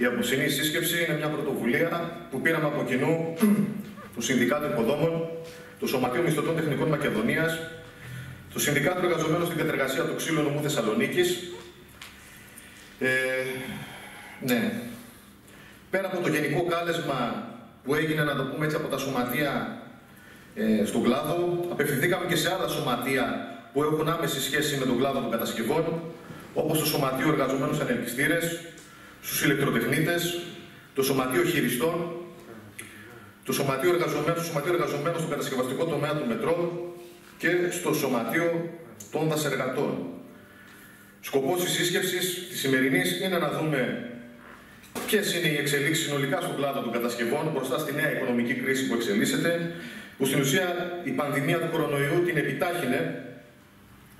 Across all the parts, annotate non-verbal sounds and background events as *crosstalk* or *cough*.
Η αποσυνή σύσκεψη είναι μια πρωτοβουλία που πήραμε από κοινού *clears throat* του Συνδικάτου Υποδόμων, του Σωματείου Μισθωτών Τεχνικών Μακεδονίας, του Συνδικάτου Εργαζομένων στην Κατεργασία του Ξύλου Νομού Θεσσαλονίκης. Ε, ναι. Πέρα από το γενικό κάλεσμα που έγινε, να το πούμε έτσι, από τα σωματεία ε, στον κλάδο, απευθυνθήκαμε και σε άλλα σωματεία που έχουν άμεση σχέση με τον κλάδο των κατασκευών, όπως το Σωματείο Εργαζομένων Ανελκυστήρε, στου ηλεκτροτεχνίτες, το Σωματείο Χειριστών, το Σωματείο Εργαζομένων, το Σωματείο Εργαζομένων στο κατασκευαστικό τομέα του μετρό και στο Σωματείο των Δασεργατών. Σκοπός της σύσκεψης της σημερινής είναι να δούμε ποιες είναι οι εξελίξεις συνολικά στον κλάδο των κατασκευών μπροστά στη νέα οικονομική κρίση που εξελίσσεται, που στην ουσία η πανδημία του κορονοϊού την επιτάχυνε.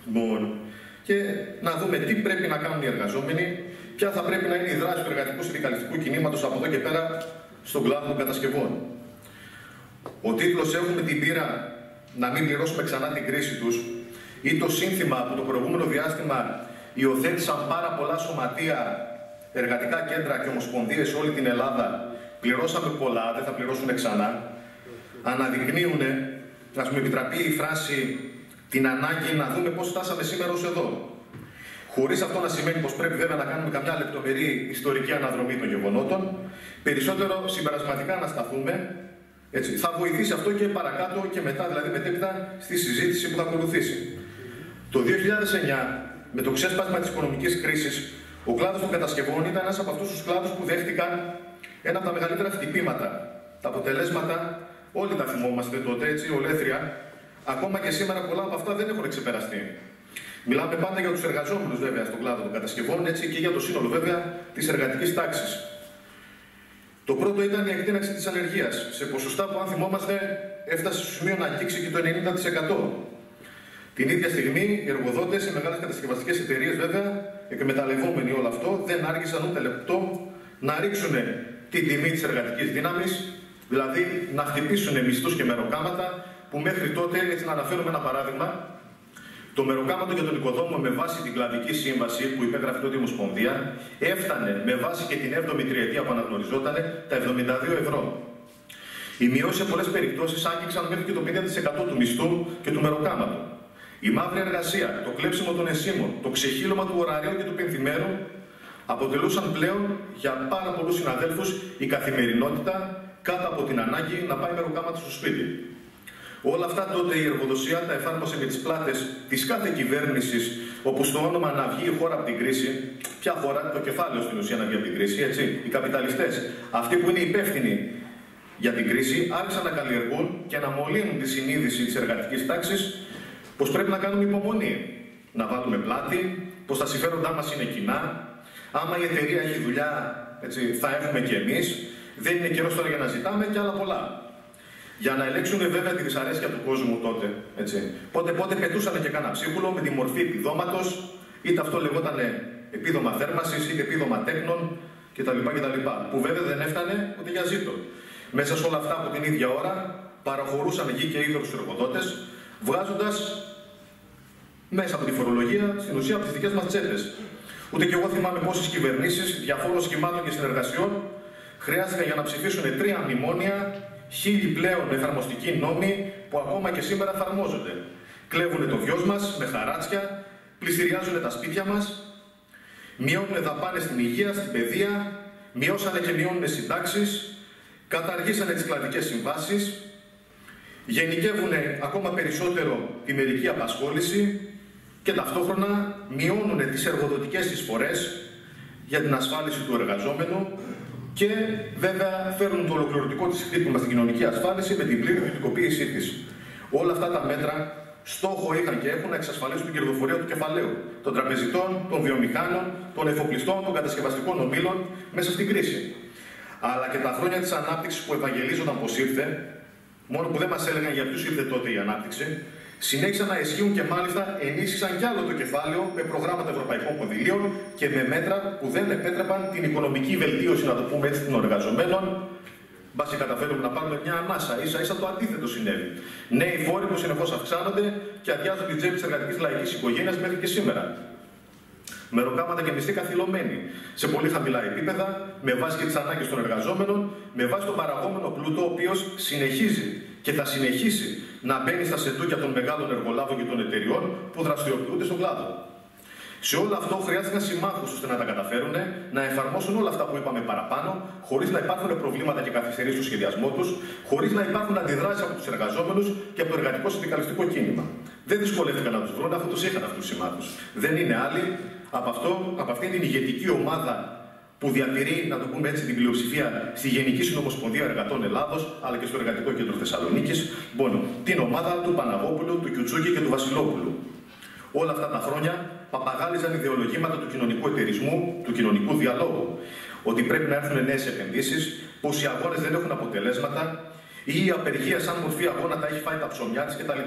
Λοιπόν, και να δούμε τι πρέπει να κάνουν οι εργαζόμενοι, ποια θα πρέπει να είναι η δράση του εργατικού συνδικαλιστικού κινήματος από εδώ και πέρα στον κλάδο των κατασκευών. Ο τίτλος Έχουμε την πείρα να μην πληρώσουμε ξανά την κρίση τους ή το σύνθημα που το προηγούμενο διάστημα υιοθέτησαν πάρα πολλά σωματεία, εργατικά κέντρα και ομοσπονδίες σε όλη την Ελλάδα. Πληρώσαμε πολλά, δεν θα πληρώσουν ξανά. Αναδεικνύουν, να μου επιτραπεί η φράση, την ανάγκη να δούμε πώς φτάσαμε σήμερα ως εδώ. Χωρίς αυτό να σημαίνει πως πρέπει βέβαια να κάνουμε καμιά λεπτομερή ιστορική αναδρομή των γεγονότων, περισσότερο συμπερασματικά να σταθούμε έτσι, θα βοηθήσει αυτό και παρακάτω και μετά, δηλαδή μετέπειτα στη συζήτηση που θα ακολουθήσει. Το 2009, με το ξέσπασμα της οικονομικής κρίσης, ο κλάδος των κατασκευών ήταν ένας από αυτούς τους κλάδους που δέχτηκαν ένα από τα μεγαλύτερα χτυπήματα. Τα αποτελέσματα, όλοι τα θυμόμαστε τότε, έτσι, ολέθρια. Ακόμα και σήμερα πολλά από αυτά δεν έχουν ξεπεραστεί. Μιλάμε πάντα για τους εργαζόμενους βέβαια στον κλάδο των κατασκευών, έτσι και για το σύνολο βέβαια της εργατικής τάξης. Το πρώτο ήταν η εκτείναξη της ανεργίας, σε ποσοστά που, αν θυμόμαστε, έφτασε στο σημείο να αγγίξει και το 90%. Την ίδια στιγμή, οι εργοδότες, οι μεγάλες κατασκευαστικές εταιρείες, βέβαια, εκμεταλλευόμενοι όλο αυτό, δεν άργησαν ούτε λεπτό να ρίξουν την τιμή της εργατικής δύναμης, δηλαδή να χτυπήσουν μισθούς και μεροκάματα, που μέχρι τότε, έτσι να αναφέρουμε ένα παράδειγμα, το μεροκάματο για τον οικοδόμο με βάση την κλαδική σύμβαση που υπέγραφε τότε η Ομοσπονδία έφτανε με βάση και την 7η τριετία που αναγνωριζόταν τα 72 ευρώ. Οι μειώσεις σε πολλές περιπτώσεις άγγιξαν μέχρι και το 50% του μισθού και του μεροκάματου. Η μαύρη εργασία, το κλέψιμο των εσήμων, το ξεχύλωμα του ωραρίου και του πενθυμέρου αποτελούσαν πλέον για πάρα πολλούς συναδέλφους η καθημερινότητα κάτω από την ανάγκη να πάει μεροκάματος στο σπίτι. Όλα αυτά τότε η εργοδοσία τα εφάρμοσε με τις πλάτες της κάθε κυβέρνησης, όπου στο όνομα να βγει η χώρα από την κρίση, ποια χώρα, το κεφάλαιο στην ουσία να βγει από την κρίση, έτσι, οι καπιταλιστές, αυτοί που είναι υπεύθυνοι για την κρίση, άρχισαν να καλλιεργούν και να μολύνουν τη συνείδηση της εργατικής τάξης πως πρέπει να κάνουμε υπομονή. Να βάλουμε πλάτη, πως τα συμφέροντά μας είναι κοινά. Άμα η εταιρεία έχει δουλειά, έτσι, θα έχουμε κι εμείς. Δεν είναι καιρός τώρα για να ζητάμε και άλλα πολλά για να ελέγξουν βέβαια τη δυσαρέσκεια του κόσμου τότε. Έτσι. Πότε πότε πετούσαν και κάνα ψίχουλο με τη μορφή επιδόματος, είτε αυτό λεγόταν επίδομα θέρμανσης είτε επίδομα τέκνων κτλ. κτλ. Που βέβαια δεν έφτανε ούτε για ζήτο. Μέσα σε όλα αυτά από την ίδια ώρα παραχωρούσαν γη και είδωρους στου εργοδότες, βγάζοντας μέσα από τη φορολογία στην ουσία από τις δικές μας τσέπες. Ούτε και εγώ θυμάμαι πόσες κυβερνήσεις διαφόρων σχημάτων και συνεργασιών χρειάστηκαν για να ψηφίσουν τρία μνημόνια χίλιοι πλέον εφαρμοστικοί νόμοι που ακόμα και σήμερα εφαρμόζονται. Κλέβουν το βιός μας με χαράτσια, πληστηριάζουν τα σπίτια μας, μειώνουν δαπάνες στην υγεία, στην παιδεία, μειώσανε και μειώνουν συντάξεις, καταργήσανε τις κλαδικές συμβάσεις, γενικεύουν ακόμα περισσότερο τη μερική απασχόληση και ταυτόχρονα μειώνουν τις εργοδοτικές εισφορές για την ασφάλιση του εργαζόμενου και βέβαια φέρνουν το ολοκληρωτικό της χτύπημα στην κοινωνική ασφάλιση με την πλήρη ιδιωτικοποίησή της. Όλα αυτά τα μέτρα στόχο είχαν και έχουν να εξασφαλίσουν την κερδοφορία του κεφαλαίου, των τραπεζιτών, των βιομηχάνων, των εφοπλιστών, των κατασκευαστικών ομήλων μέσα στην κρίση. Αλλά και τα χρόνια της ανάπτυξης που ευαγγελίζονταν πως ήρθε, μόνο που δεν μας έλεγαν για ποιους ήρθε τότε η ανάπτυξη, συνέχισαν να ισχύουν και μάλιστα ενίσχυσαν κι άλλο το κεφάλαιο με προγράμματα ευρωπαϊκών κονδυλίων και με μέτρα που δεν επέτρεπαν την οικονομική βελτίωση, να το πούμε έτσι, των εργαζομένων. Μπας και καταφέρουμε να πάρουμε μια ανάσα. σα ίσα το αντίθετο συνέβη. Νέοι φόροι που συνεχώς αυξάνονται και αδειάζουν την τσέπη της εργατικής λαϊκής οικογένειας μέχρι και σήμερα. μεροκάματα και μισθοί καθυλωμένοι σε πολύ χαμηλά επίπεδα, με βάση και τις ανάγκες των εργαζόμενων, με βάση τον παραγόμενο πλούτο, ο οποίος συνεχίζει και θα συνεχίσει να μπαίνει στα σεντούκια των μεγάλων εργολάβων και των εταιριών που δραστηριοποιούνται στον κλάδο. Σε όλο αυτό χρειάστηκαν συμμάχους ώστε να τα καταφέρουν, να εφαρμόσουν όλα αυτά που είπαμε παραπάνω, χωρίς να υπάρχουν προβλήματα και καθυστερήσει στο σχεδιασμό τους, χωρίς να υπάρχουν αντιδράσεις από τους εργαζόμενους και από το εργατικό συνδικαλιστικό κίνημα. Δεν δυσκολεύτηκαν να τους βρουν, αφού τους είχαν αυτούς τους συμμάχους. Δεν είναι άλλοι από, αυτό, από αυτήν την ηγετική ομάδα που διατηρεί, να το πούμε έτσι, την πλειοψηφία στη Γενική Συνομοσπονδία Εργατών Ελλάδος, αλλά και στο Εργατικό Κέντρο Θεσσαλονίκης, bon, την ομάδα του Παναγόπουλου, του Κιουτσούκη και του Βασιλόπουλου. Όλα αυτά τα χρόνια παπαγάλιζαν ιδεολογήματα του κοινωνικού εταιρισμού, του κοινωνικού διαλόγου. Ότι πρέπει να έρθουν νέες επενδύσεις, πως οι αγώνες δεν έχουν αποτελέσματα ή η απεργία σαν μορφή αγώνα τα έχει φάει τα ψωμιά της κτλ.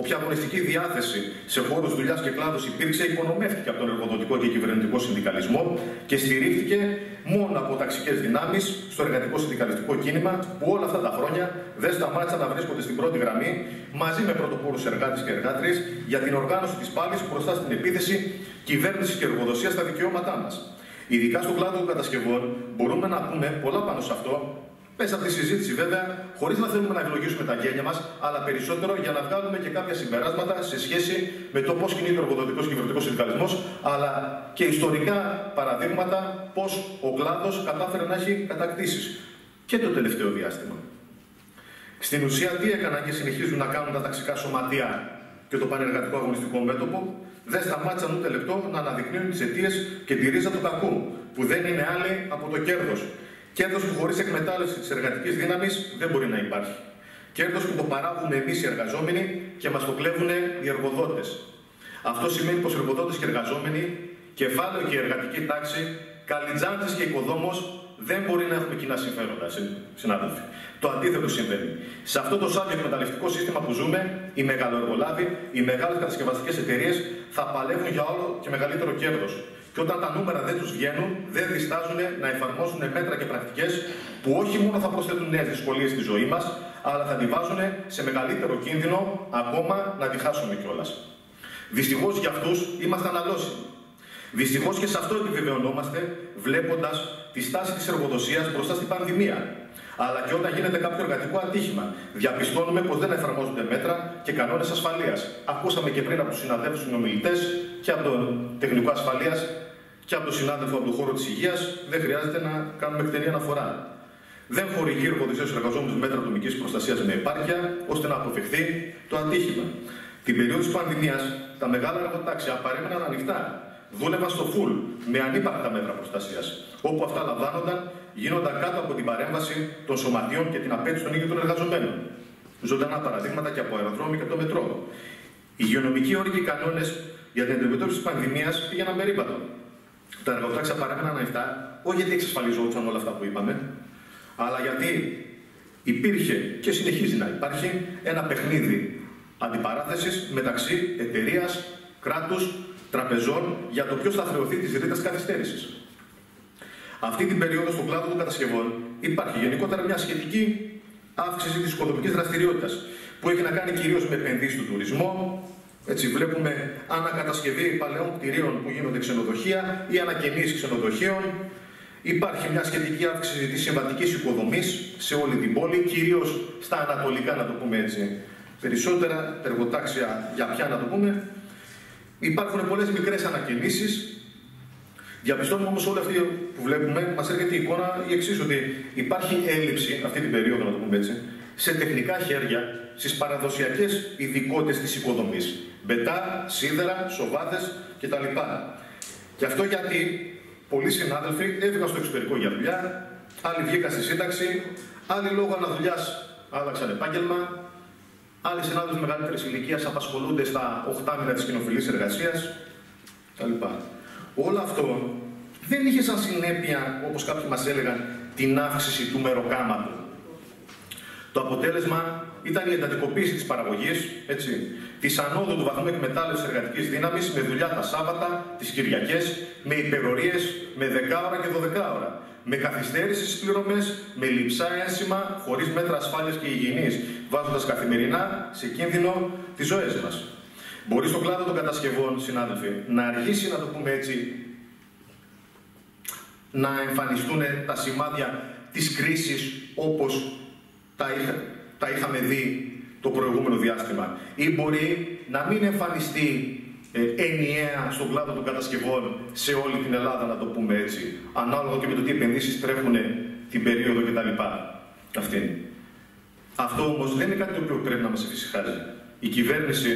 Όποια αγωνιστική διάθεση σε χώρους δουλειάς και κλάδους υπήρξε, υπονομεύτηκε από τον εργοδοτικό και κυβερνητικό συνδικαλισμό και στηρίχθηκε μόνο από ταξικές δυνάμεις στο εργατικό συνδικαλιστικό κίνημα που όλα αυτά τα χρόνια δεν σταμάτησαν να βρίσκονται στην πρώτη γραμμή μαζί με πρωτοπόρους εργάτες και εργάτριες για την οργάνωση της πάλης μπροστά στην επίθεση κυβέρνησης και εργοδοσίας στα δικαιώματά μας. Ειδικά στον κλάδο των κατασκευών μπορούμε να πούμε πολλά πάνω σε αυτό, μέσα από τη συζήτηση, βέβαια, χωρίς να θέλουμε να ευλογήσουμε τα γένια μας, αλλά περισσότερο για να βγάλουμε και κάποια συμπεράσματα σε σχέση με το πώς κινείται ο εργοδοτικός και κυβερνητικός συνδικαλισμός, αλλά και ιστορικά παραδείγματα πώς ο κλάδος κατάφερε να έχει κατακτήσεις και το τελευταίο διάστημα. Στην ουσία, τι έκαναν και συνεχίζουν να κάνουν τα ταξικά σωματεία και το πανεργατικό αγωνιστικό μέτωπο, δεν σταμάτησαν ούτε λεπτό να αναδεικνύουν τις αιτίες και τη ρίζα του κακού, που δεν είναι άλλη από το κέρδος Κέρδος που χωρίς εκμετάλλευση της εργατικής δύναμης δεν μπορεί να υπάρχει. Κέρδος που το παράγουμε εμείς οι εργαζόμενοι και μας το κλέβουν οι εργοδότες. Αυτό σημαίνει πως οι εργοδότες και οι εργαζόμενοι, κεφάλαιο και η εργατική τάξη, καλλιτζάντε και οικοδόμος δεν μπορεί να έχουμε κοινά συμφέροντα, συνάδελφοι. Το αντίθετο συμβαίνει. Σε αυτό το σάπιο εκμεταλλευτικό σύστημα που ζούμε, οι μεγαλοεργολάβοι, οι μεγάλες κατασκευαστικές εταιρείες θα παλεύουν για όλο και μεγαλύτερο κέρδος. Και όταν τα νούμερα δεν τους βγαίνουν, δεν διστάζουν να εφαρμόσουν μέτρα και πρακτικές που όχι μόνο θα προσθέτουν νέες δυσκολίες στη ζωή μας, αλλά θα τη βάζουν σε μεγαλύτερο κίνδυνο ακόμα να τη χάσουμε κιόλας. Δυστυχώς για αυτούς είμαστε αναλώσιμοι. Δυστυχώς και σε αυτό επιβεβαιωνόμαστε βλέποντας τη στάση της εργοδοσίας μπροστά στην πανδημία. Αλλά και όταν γίνεται κάποιο εργατικό ατύχημα, διαπιστώνουμε πως δεν εφαρμόζονται μέτρα και κανόνες ασφαλείας. Ακούσαμε και πριν από τους συναδέλφους συνομιλητές και από τον τεχνικό ασφαλείας και από τον συνάδελφο από τον χώρο της υγείας, δεν χρειάζεται να κάνουμε εκτενή αναφορά. Δεν χορηγεί εργοδοσία στους εργαζόμενους μέτρα ατομικής προστασίας με επάρκεια, ώστε να αποφευχθεί το ατύχημα. Την περίοδο της πανδημίας, τα μεγάλα εργοτάξια παρέμεναν ανοιχτά. Δούλευαν στο φουλ με ανύπαρκτα μέτρα προστασίας, όπου αυτά λαμβάνονταν γίνονταν κάτω από την παρέμβαση των σωματείων και την απέτηση των ίδιων των εργαζομένων. Ζωντανά παραδείγματα και από αεροδρόμια και από το μετρό. Οι υγειονομικοί όροι και οι κανόνες για την αντιμετώπιση της πανδημίας πήγαιναν περίπατο. Τα εργοτάξια παρέμεναν ανοιχτά, όχι γιατί εξασφαλιζόντουσαν όλα αυτά που είπαμε, αλλά γιατί υπήρχε και συνεχίζει να υπάρχει ένα παιχνίδι αντιπαράθεσης μεταξύ εταιρείας, κράτους, τραπεζών για το ποιος θα χρεωθεί της ρήτρα καθυστέρησης. Αυτή την περίοδο στον κλάδο των κατασκευών υπάρχει γενικότερα μια σχετική αύξηση της οικοδομική δραστηριότητας που έχει να κάνει κυρίως με επενδύσεις του τουρισμό, έτσι, βλέπουμε ανακατασκευή παλαιών κτηρίων που γίνονται ξενοδοχεία ή ανακαινήσεις ξενοδοχείων. Υπάρχει μια σχετική αύξηση της συμβατικής υποδομή σε όλη την πόλη, κυρίως στα ανατολικά, να το πούμε έτσι. Περισσότερα εργοτάξια για πια, να το πούμε. Υπάρχουν πολλές μικρές ανακαινήσεις. Διαπιστώνουμε όμως όλη αυτή που βλέπουμε, μας έρχεται η εικόνα η εξής, ότι υπάρχει έλλειψη αυτή την περίοδο, να το πούμε έτσι, σε τεχνικά χέρια στις παραδοσιακές ειδικότητες της υποδομής. Μπετά, σίδερα, σοβάδε κτλ. Και αυτό γιατί πολλοί συνάδελφοι έφυγαν στο εξωτερικό για δουλειά, άλλοι βγήκαν στη σύνταξη, άλλοι λόγω αναδουλειά άλλαξαν επάγγελμα, άλλοι συνάδελφοι μεγαλύτερης ηλικίας απασχολούνται στα 8 μήνα της κοινοφιλής εργασίας κτλ. Όλο αυτό δεν είχε σαν συνέπεια, όπως κάποιοι μας έλεγαν, την αύξηση του μεροκάματου. Το αποτέλεσμα ήταν η εντατικοποίηση της παραγωγής, έτσι, της ανόδου του βαθμού εκμετάλλευσης εργατικής δύναμης με δουλειά τα Σάββατα, τις Κυριακές, με υπερορίες, με 10 ώρα και 12 ώρα, με καθυστέρησης στις πληρωμές, με λειψά ένσημα, χωρίς μέτρα ασφάλειας και υγιεινής, βάζοντας καθημερινά σε κίνδυνο τις ζωές μας. Μπορεί στον κλάδο των κατασκευών, συνάδελφοι, να αρχίσει, να το πούμε έτσι, να εμφανιστούν τα σημάδια της κρίσης όπως τα, τα είχαμε δει το προηγούμενο διάστημα. Ή μπορεί να μην εμφανιστεί ε, ενιαία στον κλάδο των κατασκευών σε όλη την Ελλάδα, να το πούμε έτσι, ανάλογα και με το τι επενδύσεις τρέχουν την περίοδο κτλ. Αυτή. Αυτό όμως δεν είναι κάτι το οποίο πρέπει να μας εφησυχάζει. Η κυβέρνηση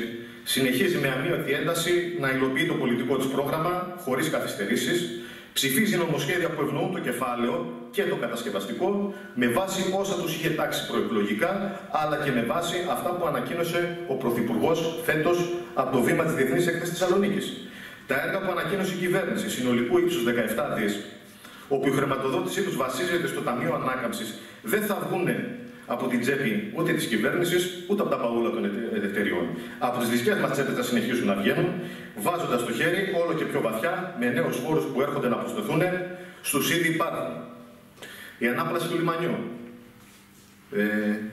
συνεχίζει με αμύωτη ένταση να υλοποιεί το πολιτικό της πρόγραμμα χωρίς καθυστερήσεις, ψηφίζει νομοσχέδια που ευνοούν το κεφάλαιο και το κατασκευαστικό με βάση όσα τους είχε τάξει προεκλογικά, αλλά και με βάση αυτά που ανακοίνωσε ο Πρωθυπουργός φέτος από το βήμα της Διεθνής Έκθεσης Θεσσαλονίκης. Τα έργα που ανακοίνωσε η κυβέρνηση συνολικού ύψους 17 δις, όπου η χρηματοδότησή τους βασίζεται στο Ταμείο Ανάκαμψης, δεν θα βγουν από την τσέπη ούτε της κυβέρνησης ούτε από τα παγούλα των εταιριών. Από τις δικέ μας τσέπε θα συνεχίσουν να βγαίνουν, βάζοντας το χέρι όλο και πιο βαθιά με νέους φόρου που έρχονται να προσθεθούν στους ήδη υπάρχουν. Η ανάπλαση του λιμανιού, ε,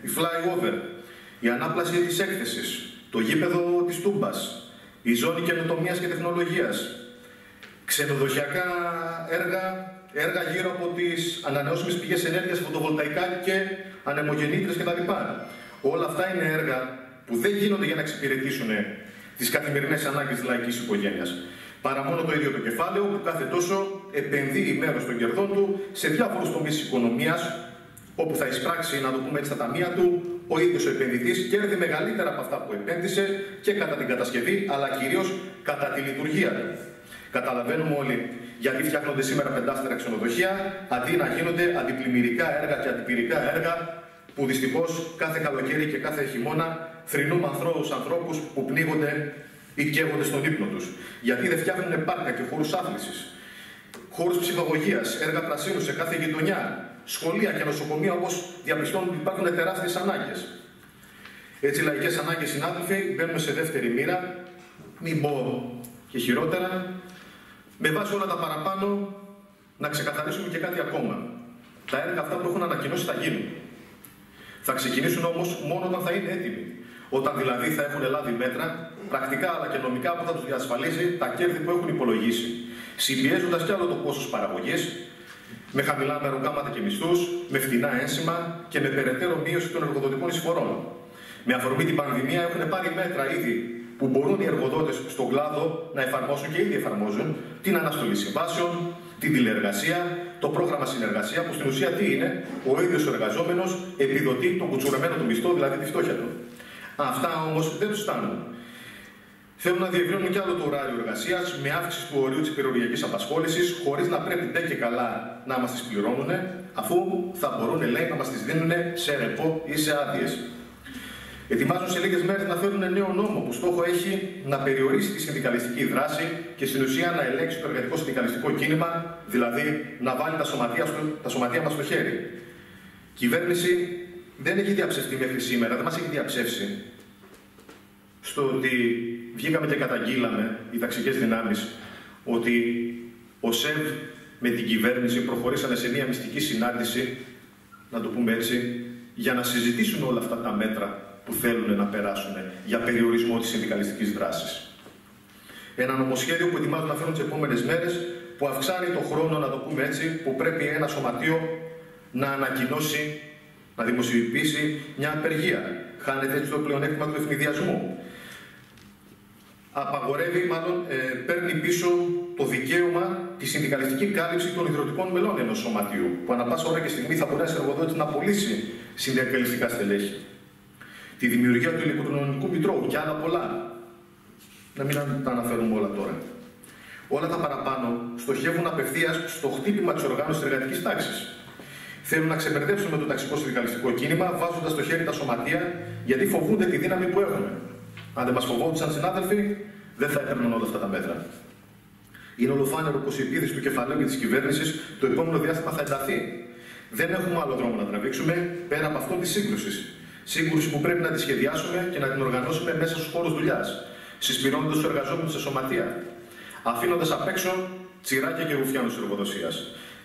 η flyover, η ανάπλαση της έκθεσης, το γήπεδο της Τούμπας, η ζώνη καινοτομίας και τεχνολογίας, ξενοδοχειακά έργα έργα γύρω από τις ανανεώσιμες πηγές ενέργειας, φωτοβολταϊκά και ανεμογεννήτρε κτλ. Όλα αυτά είναι έργα που δεν γίνονται για να εξυπηρετήσουν τις καθημερινές ανάγκες της λαϊκής οικογένειας. Παρά μόνο το ίδιο το κεφάλαιο που κάθε τόσο επενδύει μέρος των κερδών του σε διάφορους τομείς τη οικονομίας, όπου θα εισπράξει, να το πούμε έτσι, στα ταμεία του ο ίδιος ο επενδυτής κέρδη μεγαλύτερα από αυτά που επένδυσε και κατά την κατασκευή, αλλά κυρίως κατά τη λειτουργία του. Καταλαβαίνουμε όλοι γιατί φτιάχνονται σήμερα πεντάστερα ξενοδοχεία, αντί να γίνονται αντιπλημμυρικά έργα και αντιπυρικά έργα που δυστυχώς κάθε καλοκαίρι και κάθε χειμώνα θρυνούμε ανθρώπους ανθρώπους που πνίγονται ή καίγονται στον ύπνο τους. Γιατί δεν φτιάχνουν πάρκα και χώρους άθλησης, χώρους ψυχαγωγίας, έργα πρασίνου σε κάθε γειτονιά, σχολεία και νοσοκομεία όπως διαπιστώνουν ότι υπάρχουν τεράστιες ανάγκες. Έτσι, λαϊκές ανάγκες, συνάδελφοι, μπαίνουμε σε δεύτερη μοίρα, μην πω και χειρότερα, με βάση όλα τα παραπάνω, να ξεκαθαρίσουμε και κάτι ακόμα. Τα έργα αυτά που έχουν ανακοινώσει θα γίνουν. Θα ξεκινήσουν όμως μόνο όταν θα είναι έτοιμοι. Όταν δηλαδή θα έχουν λάβει μέτρα, πρακτικά αλλά και νομικά που θα τους διασφαλίζει τα κέρδη που έχουν υπολογίσει. Συμπιέζοντας κι άλλο το κόστο παραγωγής, με χαμηλά μεροκάματα και μισθούς, με φτηνά ένσημα και με περαιτέρω μείωση των εργοδοτικών εισφορών. Με αφορμή την πανδημία έχουν πάρει μέτρα ήδη που μπορούν οι εργοδότες στον κλάδο να εφαρμόσουν και ήδη εφαρμόζουν την αναστολή συμβάσεων, την τηλεεργασία, το πρόγραμμα συνεργασία, που στην ουσία τι είναι, ο ίδιος ο εργαζόμενος επιδοτεί τον κουτσουρεμένο του μισθό, δηλαδή τη φτώχεια του. Αυτά όμως δεν τους φτάνουν. Θέλουν να διευρύνουν κι άλλο το ωράριο εργασίας με αύξηση του ορίου της περιοριακής απασχόλησης, χωρίς να πρέπει ντε και καλά να μας τις πληρώνουν, αφού θα μπορούν, λέει, να μας τις δίνουν σε ρεπό ή σε άδειες. Ετοιμάζουν σε λίγες μέρες να φέρουν νέο νόμο που στόχο έχει να περιορίσει τη συνδικαλιστική δράση και στην ουσία να ελέγξει το εργατικό συνδικαλιστικό κίνημα, δηλαδή να βάλει τα σωματεία, στο, τα σωματεία μας στο χέρι. Η κυβέρνηση δεν έχει διαψευστεί μέχρι σήμερα, δεν μας έχει διαψεύσει στο ότι βγήκαμε και καταγγείλαμε οι ταξικές δυνάμεις ότι ο ΣΕΒ με την κυβέρνηση προχωρήσανε σε μια μυστική συνάντηση, να το πούμε έτσι, για να συζητήσουν όλα αυτά τα μέτρα που θέλουν να περάσουν για περιορισμό της συνδικαλιστικής δράσης. Ένα νομοσχέδιο που ετοιμάζουν να φέρουν τις επόμενες μέρες, που αυξάνει το χρόνο, να το πούμε έτσι, που πρέπει ένα σωματείο να ανακοινώσει, να δημοσιοποιήσει μια απεργία. Χάνεται έτσι το πλεονέκτημα του ευνηδιασμού. Απαγορεύει, μάλλον ε, παίρνει πίσω το δικαίωμα τη συνδικαλιστική κάλυψη των ιδρυτικών μελών ενός σωματείου, που ανα πάσα ώρα και στιγμή θα μπορεί ένας εργοδότης να πωλήσει συνδικαλιστικά στελέχη τη δημιουργία του ηλεκτρονικού μητρώου και άλλα πολλά. Να μην τα αναφέρουμε όλα τώρα. Όλα τα παραπάνω στοχεύουν απευθείας στο χτύπημα της οργάνωσης εργατικής τάξης. Θέλουν να ξεπερδέψουν με το ταξικό συνδικαλιστικό κίνημα, βάζοντας στο χέρι τα σωματεία, γιατί φοβούνται τη δύναμη που έχουν. Αν δεν μας φοβόντουσαν συνάδελφοι, δεν θα έπαιρναν όλα αυτά τα μέτρα. Είναι ολοφάνερο πως η επίδυση του κεφαλαίου και της κυβέρνησης το επόμενο διάστημα θα ενταθεί. Δεν έχουμε άλλο δρόμο να τραβήξουμε πέρα από αυτό της σύγκρουσης σύγκρουση που πρέπει να τη σχεδιάσουμε και να την οργανώσουμε μέσα στους χώρους δουλειάς, συσπηρώνοντας τους εργαζόμενους σε σωματεία, αφήνοντας απ' έξω τσιράκια και ρουφιάνου της εργοδοσίας.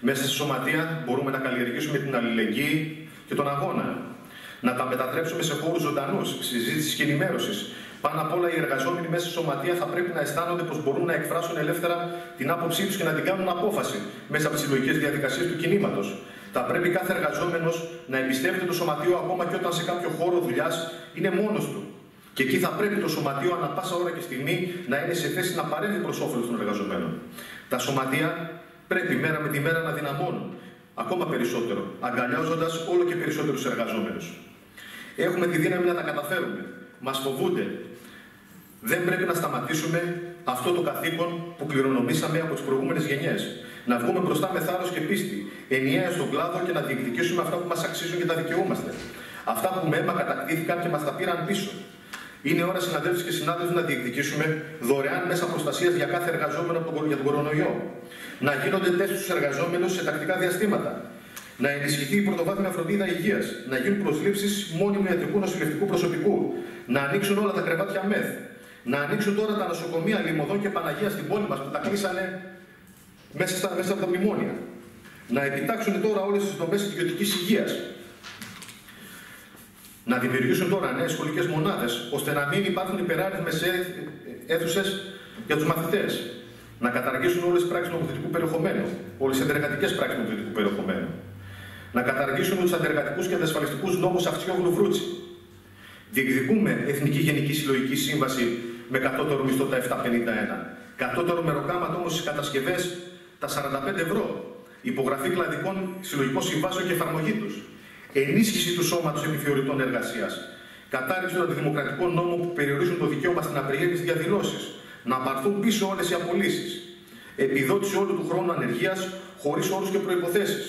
Μέσα στη σωματεία μπορούμε να καλλιεργήσουμε την αλληλεγγύη και τον αγώνα. Να τα μετατρέψουμε σε χώρους ζωντανούς, συζήτησης και ενημέρωσης, Πάνω απ' όλα, οι εργαζόμενοι μέσα στη σωματεία θα πρέπει να αισθάνονται πως μπορούν να εκφράσουν ελεύθερα την άποψή τους και να την κάνουν απόφαση μέσα από τις συλλογικές διαδικασίες του κινήματος. Θα πρέπει κάθε εργαζόμενος να εμπιστεύεται το σωματείο ακόμα και όταν σε κάποιο χώρο δουλειάς είναι μόνος του. Και εκεί θα πρέπει το σωματείο ανα πάσα ώρα και στιγμή να είναι σε θέση να παρέμβει προς όφελος των εργαζομένων. Τα σωματεία πρέπει μέρα με τη μέρα να δυναμώνουν ακόμα περισσότερο, αγκαλιάζοντας όλο και περισσότερους εργαζόμενους. Έχουμε τη δύναμη να τα καταφέρουμε. Μας φοβούνται. Δεν πρέπει να σταματήσουμε αυτό το καθήκον που κληρονομήσαμε από τις προηγούμενες γενιές. Να βγούμε μπροστά με θάρρος και πίστη, ενιαία στον κλάδο και να διεκδικήσουμε αυτά που μας αξίζουν και τα δικαιούμαστε. Αυτά που με αίμα κατακτήθηκαν και μας τα πήραν πίσω. Είναι ώρα, συναδέλφοι και συνάδελφοι, να διεκδικήσουμε δωρεάν μέσα προστασίας για κάθε εργαζόμενο για τον κορονοϊό. Να γίνονται τεστ στους εργαζόμενους σε τακτικά διαστήματα. Να ενισχυθεί η πρωτοβάθμια φροντίδα υγείας. Να γίνουν προσλήψεις μόνιμου ιατρικού νοσηλευτικού προσωπικού. Να ανοίξουν όλα τα κρεβάτια μεθ. Να ανοίξουν τώρα τα νοσοκομεία Λιμωδών και Παναγίας στην πόλη μας που τα κλείσανε μέσα, στα, μέσα από τα μνημόνια. Να επιτάξουν τώρα όλες τις δομές ιδιωτικής υγείας να δημιουργήσουν τώρα νέες σχολικές μονάδες, ώστε να μην υπάρχουν υπεράριθμες αίθουσες για τους μαθητές. Να καταργήσουν όλες τις πράξεις νομοθετικού περιεχομένου, όλες τις αντεργατικές πράξεις νομοθετικού περιεχομένου. Να καταργήσουν τους αντεργατικούς και αντασφαλιστικού νόμους Αυτιόγλου Βρούτσι. Διεκδικούμε Εθνική Γενική Συλλογική Σύμβαση με κατώτερο μισθό τα 751. Κατώτερο μεροκάματο όμως στις κατασκευές τα 45 ευρώ. Υπογραφή κλαδικών συλλογικών συμβάσεων και εφαρμογή τους ενίσχυση του σώματος επιθεωρητών εργασίας, κατάρριξη των αντιδημοκρατικών νόμων που περιορίζουν το δικαίωμα στην απεργία και στι διαδηλώσει, να πάρθουν πίσω όλες οι απολύσεις, επιδότηση όλου του χρόνου ανεργίας χωρίς όρους και προποθέσει.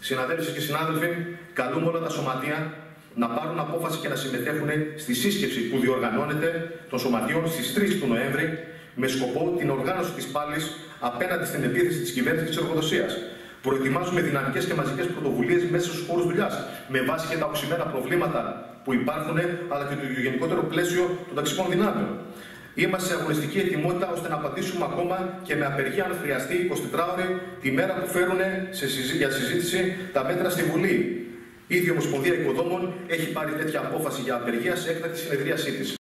Συναδέλφοι και συνάδελφοι, καλούμε όλα τα σωματεία να πάρουν απόφαση και να συμμετέχουν στη σύσκεψη που διοργανώνεται των σωματείων στις 3 του Νοέμβρη με σκοπό την οργάνωση της πάλης απέναντι στην επίθεση της κυβέρνησης της εργοδοσία. Προετοιμάζουμε δυναμικές και μαζικές πρωτοβουλίες μέσα στους χώρους δουλειάς, με βάση και τα οξυμένα προβλήματα που υπάρχουν, αλλά και το γενικότερο πλαίσιο των ταξικών δυνάμεων. Είμαστε σε αγωνιστική ετοιμότητα ώστε να απαντήσουμε ακόμα και με απεργία, αν χρειαστεί, 24 ώρε τη μέρα που φέρουν σε για συζήτηση τα μέτρα στη Βουλή. Η ίδια Ομοσπονδία Οικοδόμων έχει πάρει τέτοια απόφαση για απεργία σε έκτακτη συνεδρίασή της.